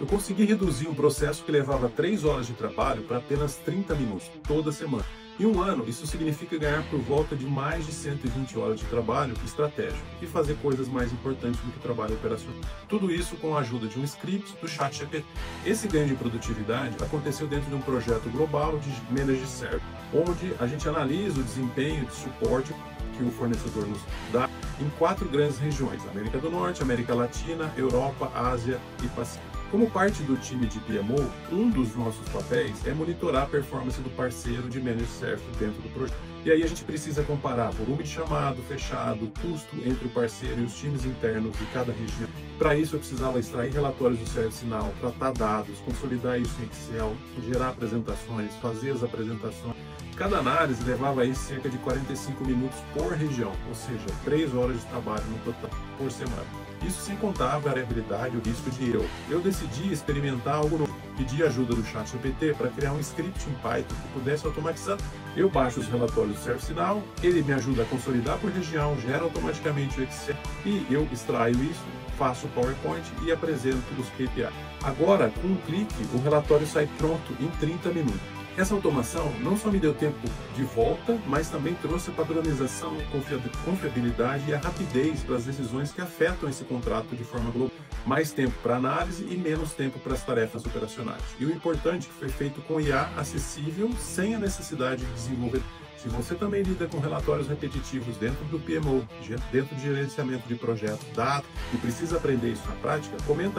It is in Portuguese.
Eu consegui reduzir um processo que levava 3 horas de trabalho para apenas 30 minutos, toda semana. Em um ano, isso significa ganhar por volta de mais de 120 horas de trabalho estratégico e fazer coisas mais importantes do que trabalho operacional. Tudo isso com a ajuda de um script do ChatGPT. Esse ganho de produtividade aconteceu dentro de um projeto global de Managed onde a gente analisa o desempenho de suporte que o fornecedor nos dá em quatro grandes regiões: América do Norte, América Latina, Europa, Ásia e Pacífico. Como parte do time de PMO, um dos nossos papéis é monitorar a performance do parceiro de Managed Service dentro do projeto. E aí a gente precisa comparar volume de chamado, fechado, custo entre o parceiro e os times internos de cada região. Para isso eu precisava extrair relatórios do serviço sinal, tratar dados, consolidar isso em Excel, gerar apresentações, fazer as apresentações. Cada análise levava aí cerca de 45 minutos por região, ou seja, 3 horas de trabalho no total por semana. Isso sem contar a variabilidade e o risco de erro. Eu decidi experimentar algo novo. Pedi ajuda do ChatGPT para criar um script em Python que pudesse automatizar. Eu baixo os relatórios do Service Now, ele me ajuda a consolidar por região, gera automaticamente o Excel e eu extraio isso, faço o PowerPoint e apresento os KPIs. Agora, com um clique, o relatório sai pronto em 30 minutos. Essa automação não só me deu tempo de volta, mas também trouxe padronização, confiabilidade e a rapidez para as decisões que afetam esse contrato de forma global. Mais tempo para análise e menos tempo para as tarefas operacionais. E o importante é que foi feito com IA acessível, sem a necessidade de desenvolver se você também lida com relatórios repetitivos dentro do PMO, dentro de gerenciamento de projetos, dados, e precisa aprender isso na prática, comenta aí.